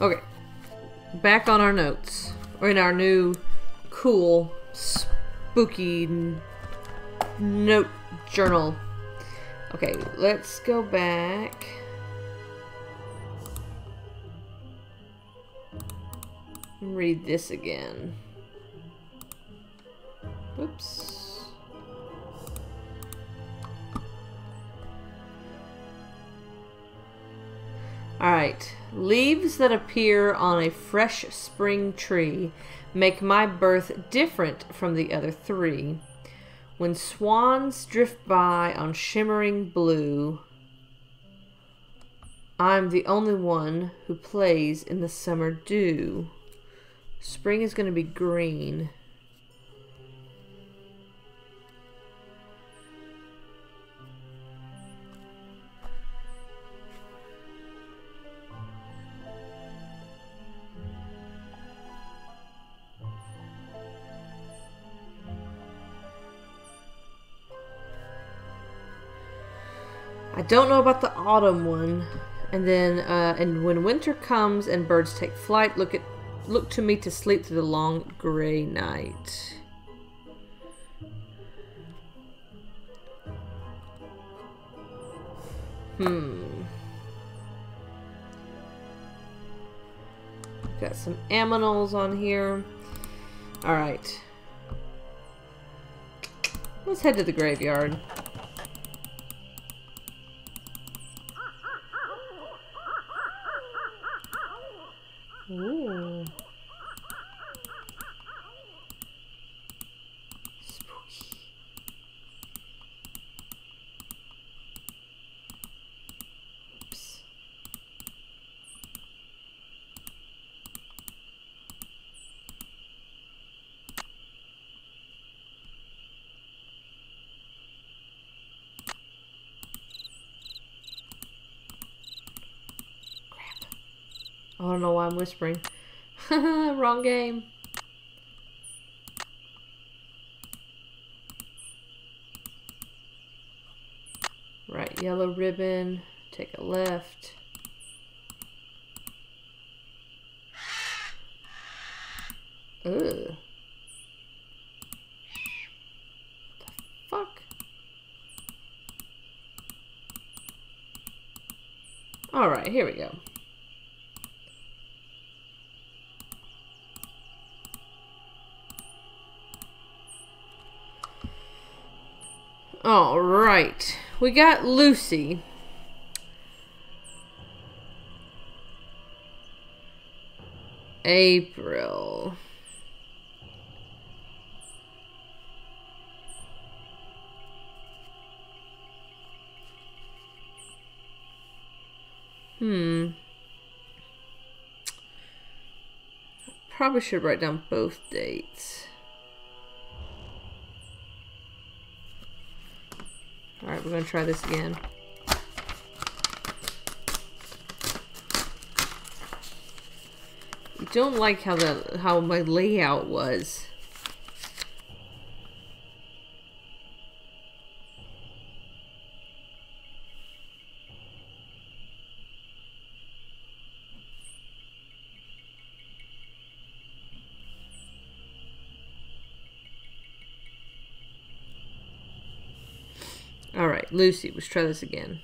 Okay. Back on our notes. Or in our new cool, spooky note journal. Okay, let's go back. Read this again. Oops. Alright. Leaves that appear on a fresh spring tree make my birth different from the other three. When swans drift by on shimmering blue, I'm the only one who plays in the summer dew. Spring is going to be green. Don't know about the autumn one. And then, uh, and when winter comes and birds take flight, look at, look to me to sleep through the long gray night. Hmm. Got some aminals on here. All right. Let's head to the graveyard. Ooh. Spooky. Oops. Crap. I don't know why I'm whispering. Wrong game. Right, yellow ribbon. Take a left. Ugh. The fuck? Alright, here we go. All right. We got Lucy. April. Hmm. Probably should write down both dates. Alright, we're gonna try this again. I don't like how the how my layout was. Alright, Lucy, let's try this again.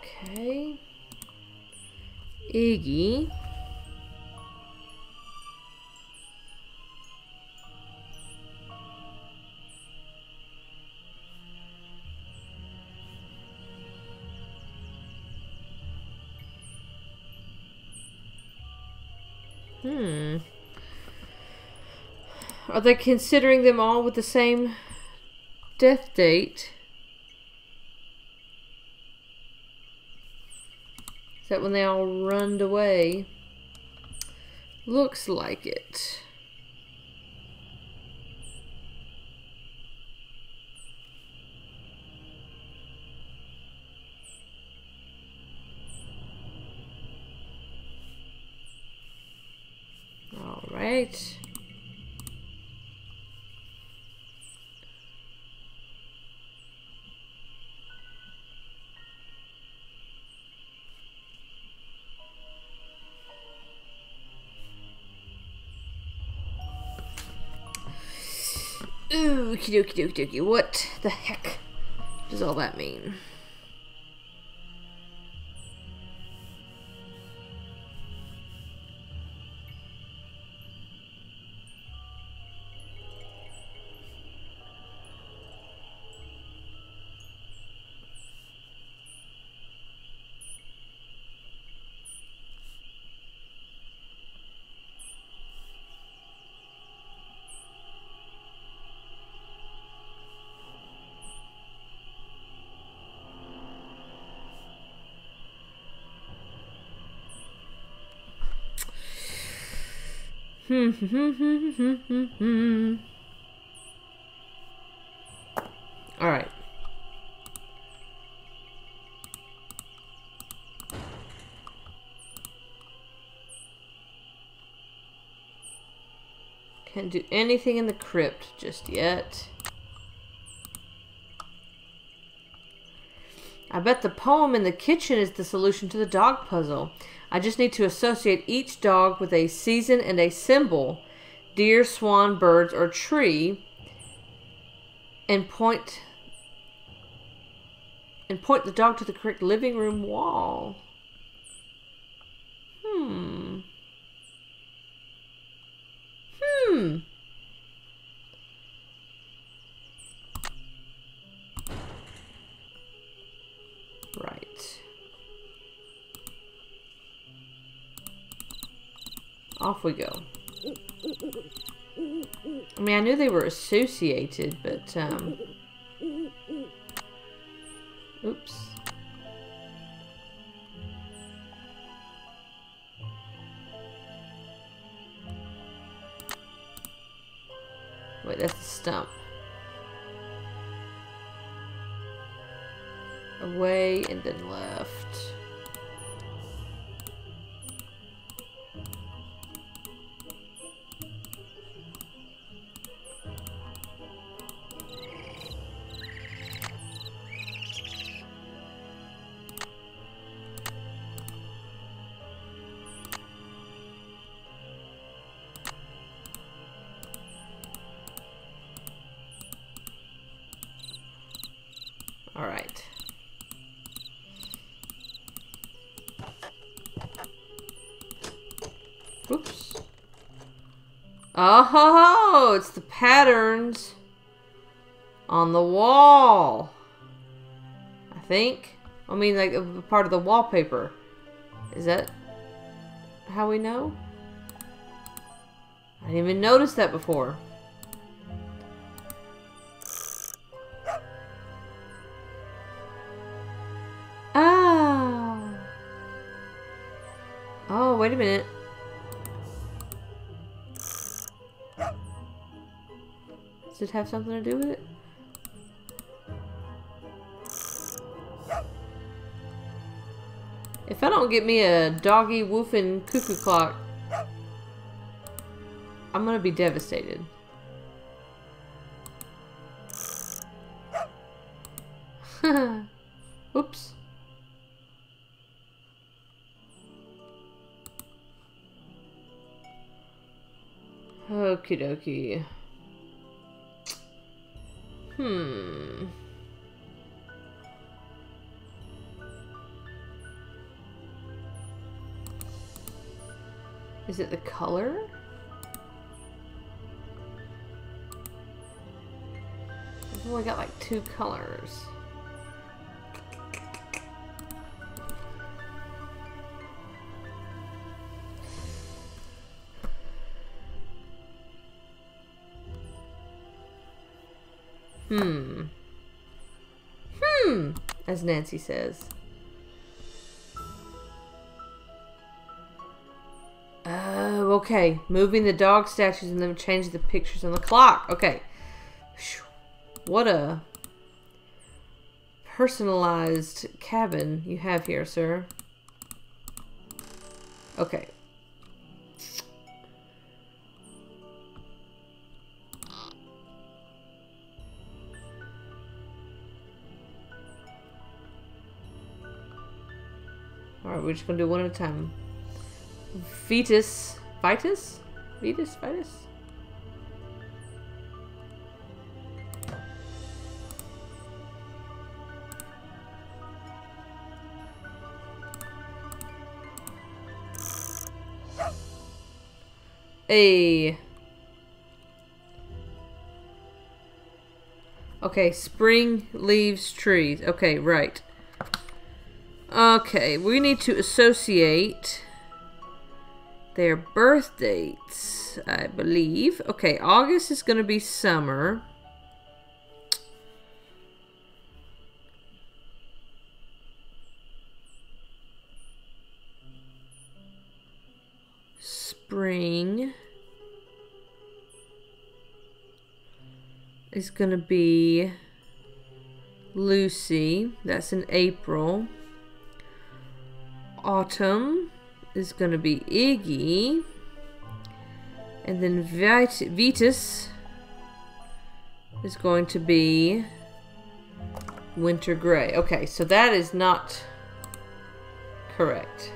Okay. Iggy. Hmm. Are they considering them all with the same death date? Is that when they all runned away? Looks like it. Right. Ooh, okie dokie dokie dokie. What the heck does all that mean? All right. Can't do anything in the crypt just yet. I bet the poem in the kitchen is the solution to the dog puzzle. I just need to associate each dog with a season and a symbol deer, swan, birds, or tree and point and point the dog to the correct living room wall. Hmm. Hmm. Right. Off we go. I mean, I knew they were associated, but, um... Oops. Wait, that's the stump. Away and then left. Oh, it's the patterns on the wall. I think. I mean, like part of the wallpaper. Is that how we know? I didn't even notice that before. Have something to do with it? If I don't get me a doggy woofing cuckoo clock, I'm gonna be devastated. Oops. Okie dokie. Hmm. Is it the color? I've only got like two colors. Hmm. Hmm, as Nancy says. Oh, okay. Moving the dog statues and then change the pictures on the clock. Okay. What a personalized cabin you have here, sir. We're just gonna do one at a time. Fetus. Vitus? Vetus? Vitus? A. Okay, spring leaves trees. Okay, right. Okay, we need to associate their birth dates, I believe. Okay, August is going to be summer. Spring is going to be Lucy. That's in April. Autumn is going to be Iggy. And then Vit Vetus is going to be Winter Gray. Okay, so that is not correct.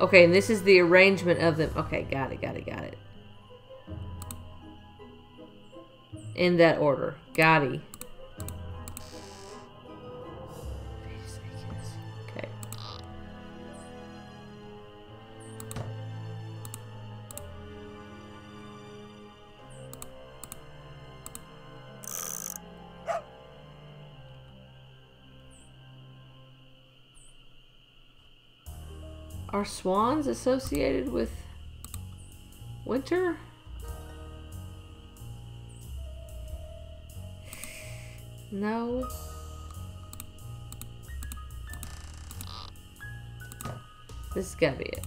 Okay, and this is the arrangement of them. Okay, got it, got it, got it. In that order. Got it. Are swans associated with winter? No. This is gonna be it.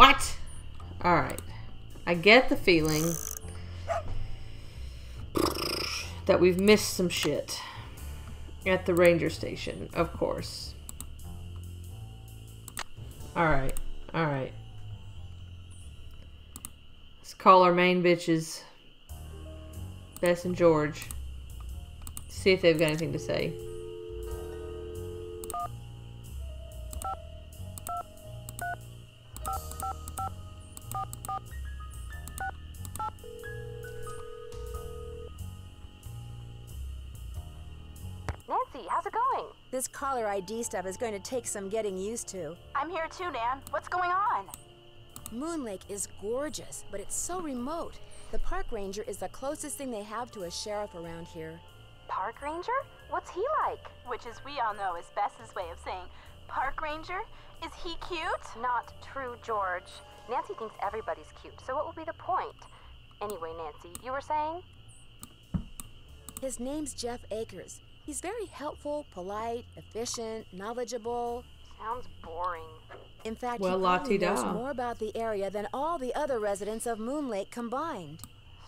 What? Alright. I get the feeling that we've missed some shit at the ranger station, of course. Alright. Alright. Let's call our main bitches Bess and George. See if they've got anything to say. ID stuff is going to take some getting used to. I'm here too, Nan. What's going on? Moon Lake is gorgeous, but it's so remote. The park ranger is the closest thing they have to a sheriff around here. Park ranger? What's he like? Which, as we all know, is Bess's way of saying park ranger. Is he cute? Not true, George. Nancy thinks everybody's cute, so what will be the point? Anyway, Nancy, you were saying? His name's Jeff Akers. He's very helpful, polite, efficient, knowledgeable. Sounds boring. In fact, Well, he probably knows more about the area than all the other residents of Moon Lake combined.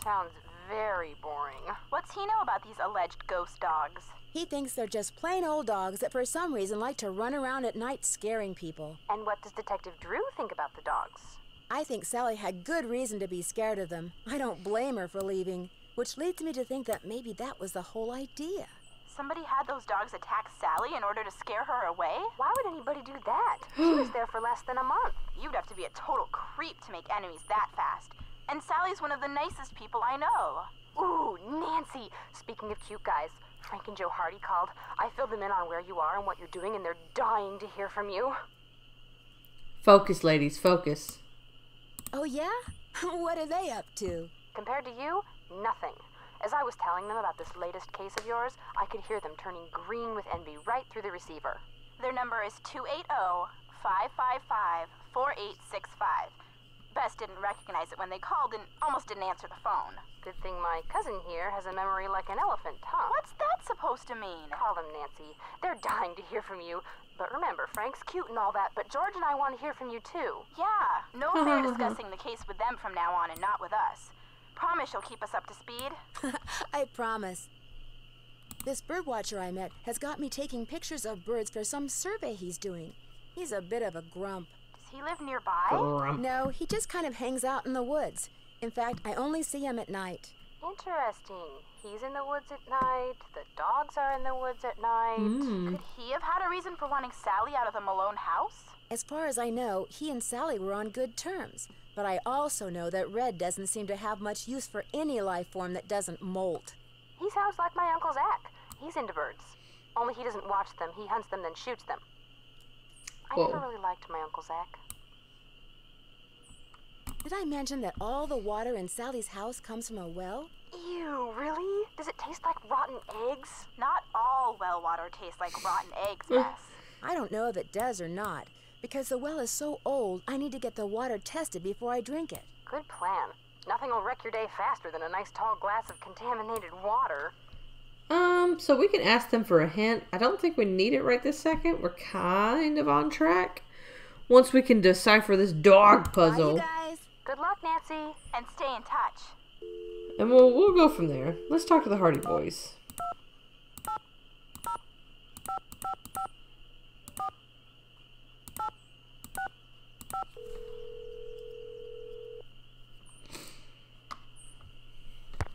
Sounds very boring. What's he know about these alleged ghost dogs? He thinks they're just plain old dogs that for some reason like to run around at night scaring people. And what does Detective Drew think about the dogs? I think Sally had good reason to be scared of them. I don't blame her for leaving, which leads me to think that maybe that was the whole idea. Somebody had those dogs attack Sally in order to scare her away? Why would anybody do that? she was there for less than a month. You'd have to be a total creep to make enemies that fast. And Sally's one of the nicest people I know. Ooh, Nancy! Speaking of cute guys, Frank and Joe Hardy called. I filled them in on where you are and what you're doing, and they're dying to hear from you. Focus, ladies, focus. Oh, yeah? what are they up to? Compared to you, nothing. As I was telling them about this latest case of yours, I could hear them turning green with envy right through the receiver. Their number is oh, 280 555 4865. Bess didn't recognize it when they called and almost didn't answer the phone. Good thing my cousin here has a memory like an elephant, huh? What's that supposed to mean? Call them, Nancy. They're dying to hear from you. But remember, Frank's cute and all that, but George and I want to hear from you too. Yeah, no fair discussing the case with them from now on and not with us. I promise you'll keep us up to speed? I promise. This birdwatcher I met has got me taking pictures of birds for some survey he's doing. He's a bit of a grump. Does he live nearby? Grump. No, he just kind of hangs out in the woods. In fact, I only see him at night. Interesting. He's in the woods at night. The dogs are in the woods at night. Hmm. Could he have had a reason for wanting Sally out of the Malone house? As far as I know, he and Sally were on good terms. But I also know that Red doesn't seem to have much use for any life form that doesn't molt. He sounds like my Uncle Zach. He's into birds. Only he doesn't watch them. He hunts them, then shoots them. I Whoa. never really liked my Uncle Zach. Did I mention that all the water in Sally's house comes from a well? Ew, really? Does it taste like rotten eggs? Not all well water tastes like rotten eggs, Bess. I don't know if it does or not. Because the well is so old, I need to get the water tested before I drink it. Good plan. Nothing will wreck your day faster than a nice tall glass of contaminated water. Um, so we can ask them for a hint. I don't think we need it right this second. We're kind of on track. Once we can decipher this dog Bye, puzzle, you guys. Good luck, Nancy. And stay in touch. and we'll we'll go from there. Let's talk to the Hardy Boys.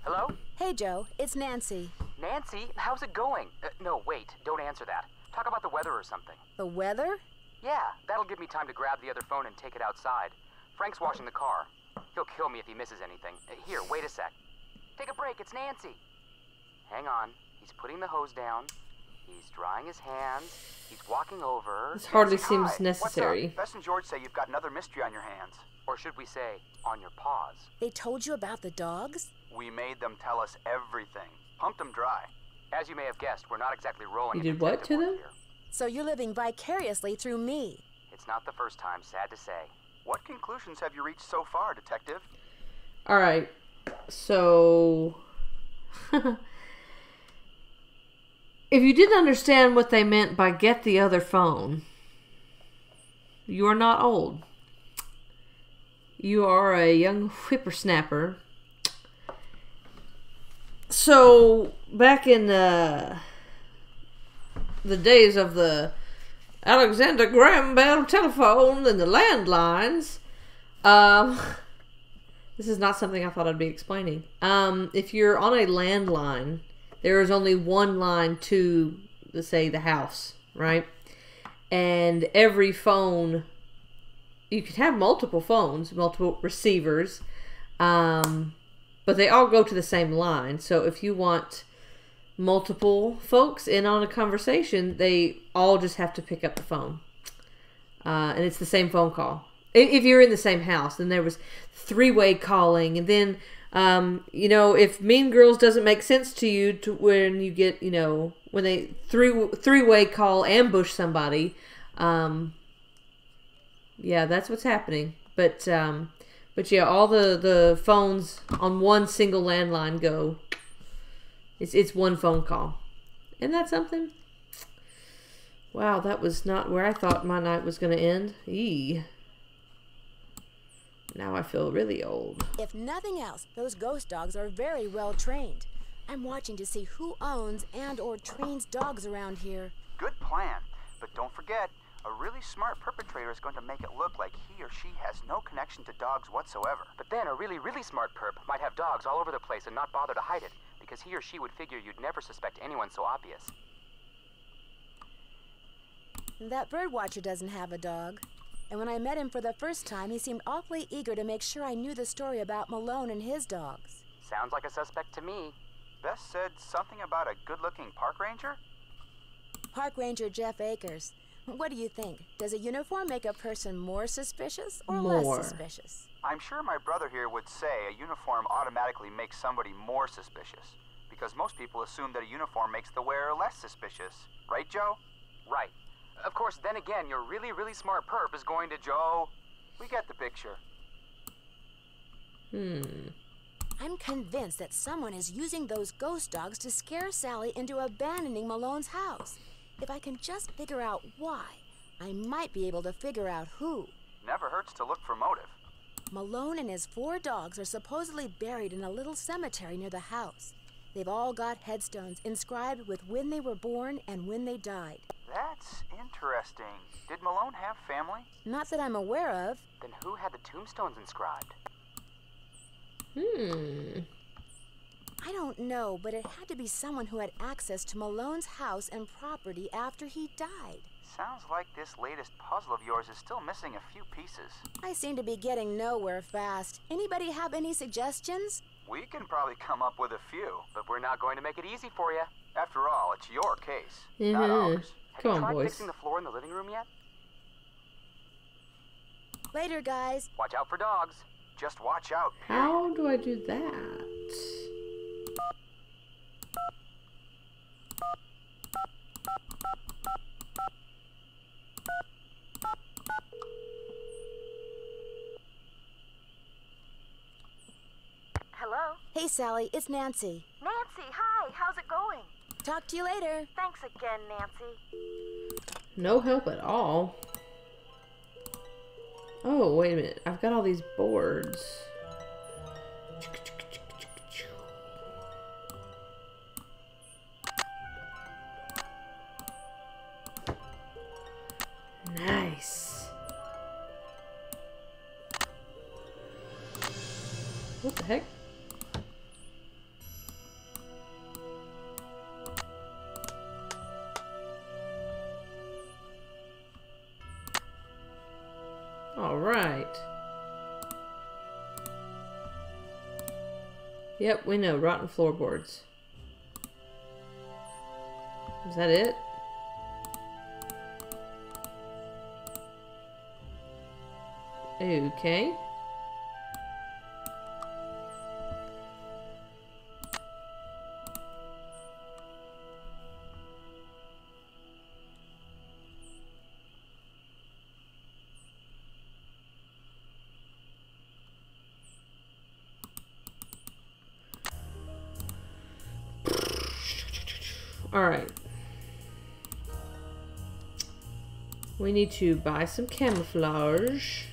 Hello? Hey, Joe. It's Nancy. Nancy, how's it going? Uh, no, wait, don't answer that. Talk about the weather or something. The weather? Yeah, that'll give me time to grab the other phone and take it outside. Frank's washing the car. He'll kill me if he misses anything. Uh, here, wait a sec. Take a break, it's Nancy. Hang on. He's putting the hose down. He's drying his hands. He's walking over. This hardly Nancy, seems hi. necessary. What's? Bess and George say you've got another mystery on your hands. Or should we say, on your paws? They told you about the dogs? We made them tell us everything. Pumped them dry. As you may have guessed, we're not exactly rolling You did what to them? here. So you're living vicariously through me. It's not the first time, sad to say. What conclusions have you reached so far, Detective? All right. So, if you didn't understand what they meant by get the other phone, you are not old. You are a young whippersnapper. So, back in uh, the days of the Alexander Graham Bell telephone and the landlines, um, this is not something I thought I'd be explaining. Um, if you're on a landline, there is only one line to, say, the house, right? And every phone, you could have multiple phones, multiple receivers, um, but they all go to the same line. So if you want multiple folks in on a conversation, they all just have to pick up the phone. Uh, and it's the same phone call. If you're in the same house, then there was three way calling, and then um, you know if Mean Girls doesn't make sense to you to when you get you know when they three three way call ambush somebody, um, yeah, that's what's happening. But um, but yeah, all the the phones on one single landline go. It's it's one phone call, and that's something. Wow, that was not where I thought my night was going to end. Eee. Now I feel really old. If nothing else, those ghost dogs are very well trained. I'm watching to see who owns and or trains dogs around here. Good plan. But don't forget, a really smart perpetrator is going to make it look like he or she has no connection to dogs whatsoever. But then a really, really smart perp might have dogs all over the place and not bother to hide it, because he or she would figure you'd never suspect anyone so obvious. That birdwatcher doesn't have a dog. And when I met him for the first time, he seemed awfully eager to make sure I knew the story about Malone and his dogs. Sounds like a suspect to me. Bess said something about a good looking park ranger? Park Ranger Jeff Akers. What do you think? Does a uniform make a person more suspicious or More. less suspicious? I'm sure my brother here would say a uniform automatically makes somebody more suspicious. Because most people assume that a uniform makes the wearer less suspicious. Right, Joe? Right. Of course, then again, your really, really smart perp is going to Joe. We get the picture. Hmm. I'm convinced that someone is using those ghost dogs to scare Sally into abandoning Malone's house. If I can just figure out why, I might be able to figure out who. Never hurts to look for motive. Malone and his four dogs are supposedly buried in a little cemetery near the house. They've all got headstones inscribed with when they were born and when they died. That's interesting. Did Malone have family? Not that I'm aware of. Then who had the tombstones inscribed? Hmm. I don't know, but it had to be someone who had access to Malone's house and property after he died. Sounds like this latest puzzle of yours is still missing a few pieces. I seem to be getting nowhere fast. Anybody have any suggestions? We can probably come up with a few. But we're not going to make it easy for you. After all, it's your case, not Mhm. ours. Have Come you on, tried boys. fixing the floor in the living room yet? Later, guys. Watch out for dogs. Just watch out. period. How do I do that? Hello? Hey, Sally, it's Nancy. Nancy, hi. How's it going? Talk to you later. Thanks again, Nancy. No help at all. Oh, wait a minute. I've got all these boards. Nice. What the heck? Yep, we know. Rotten floorboards. Is that it? Okay. All right. We need to buy some camouflage.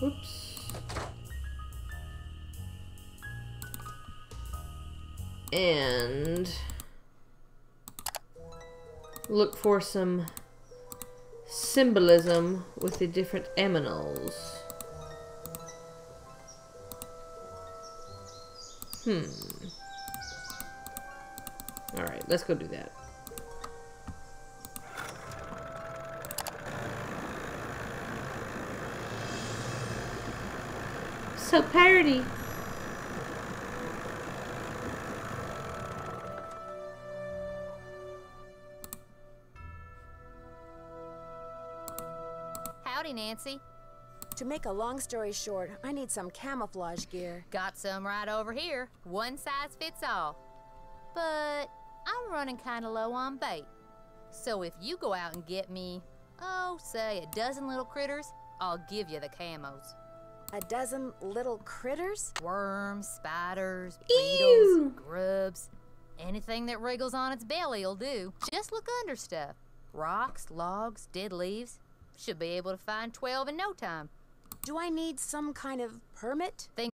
Whoops. And look for some symbolism with the different aminals. Hmm. Alright, let's go do that. So parody. Howdy, Nancy. To make a long story short, I need some camouflage gear. Got some right over here. One size fits all. But I'm running kind of low on bait. So if you go out and get me, oh, say a dozen little critters, I'll give you the camos. A dozen little critters? Worms, spiders, Ew. beetles, grubs. Anything that wriggles on its belly'll do. Just look under stuff. Rocks, logs, dead leaves. Should be able to find 12 in no time. Do I need some kind of permit? Think